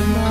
see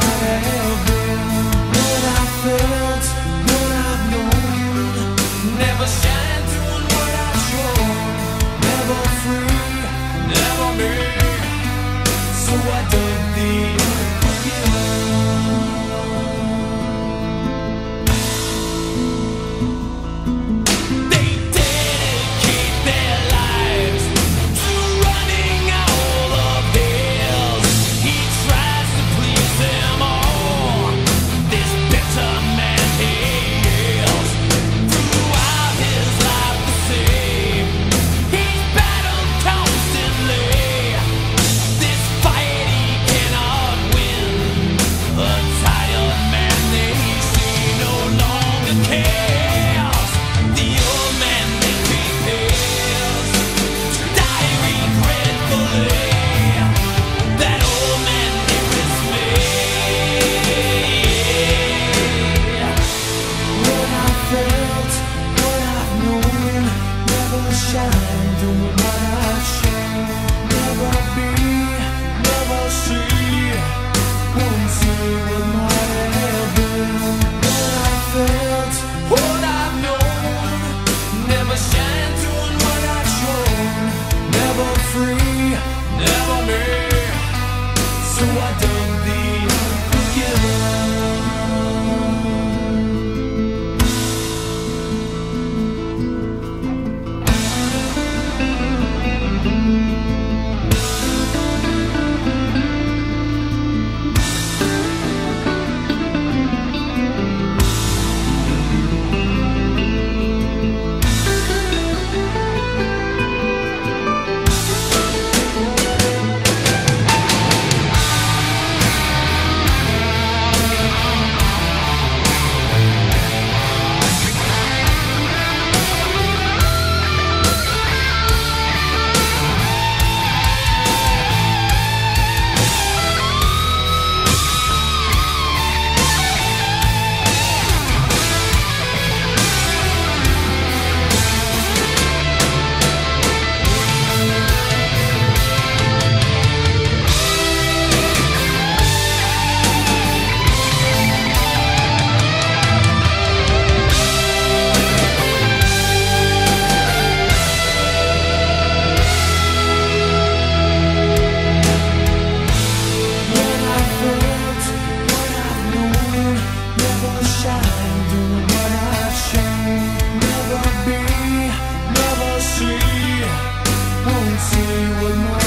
Never be,